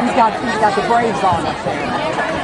He's got he's got the Braves on up there.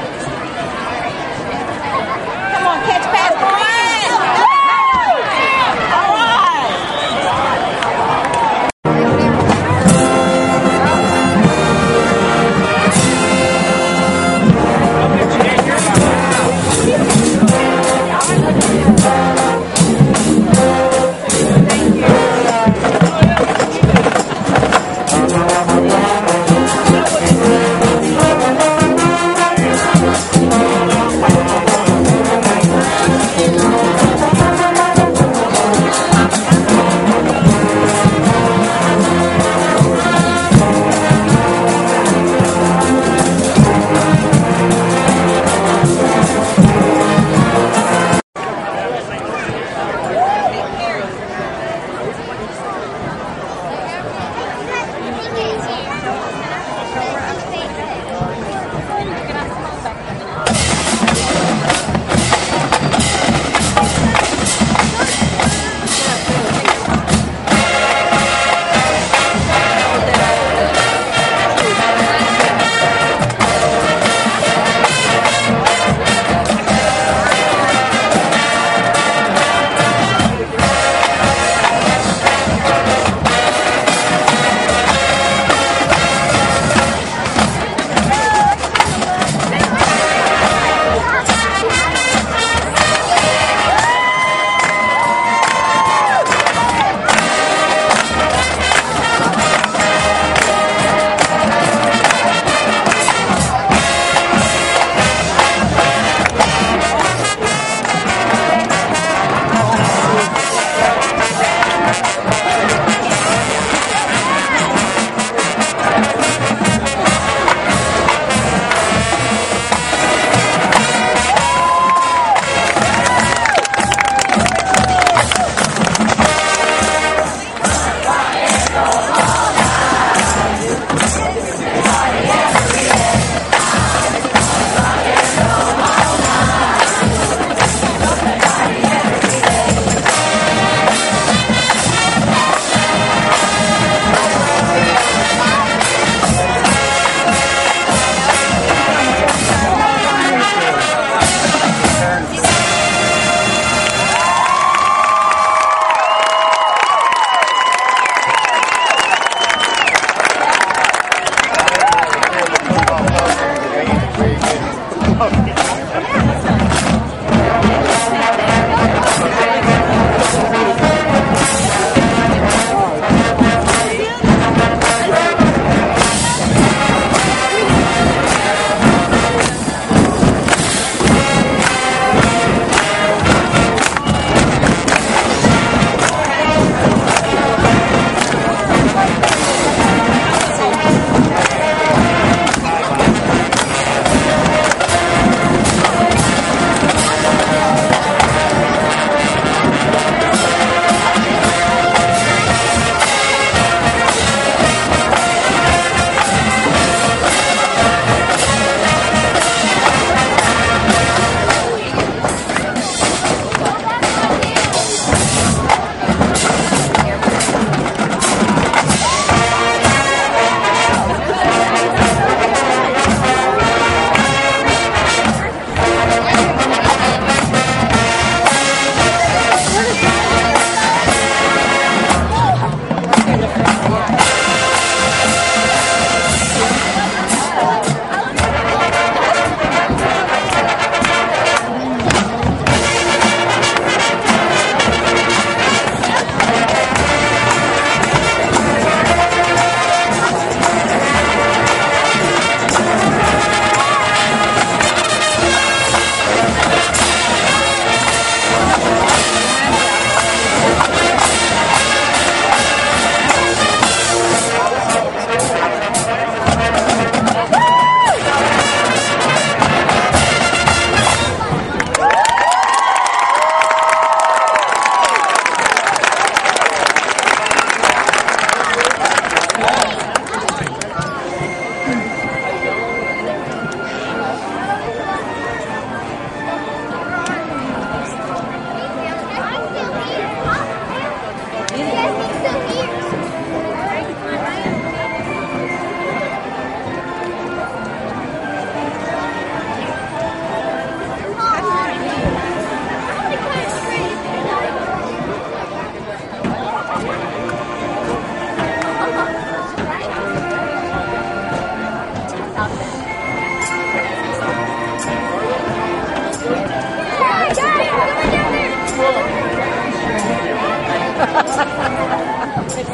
Using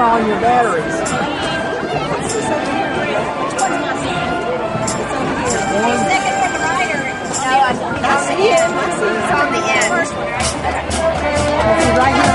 all your batteries. One. No, I see it. It's on the end. Right here.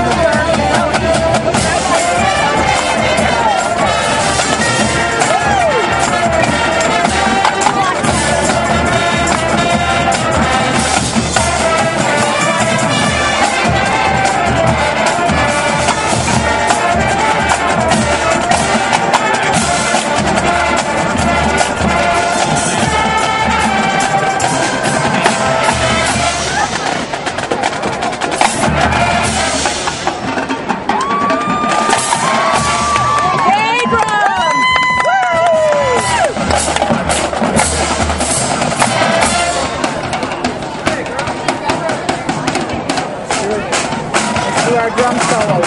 drum solo.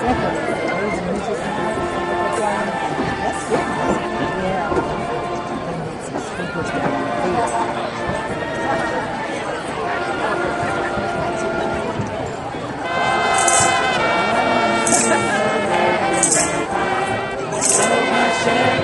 Thank you. Amen.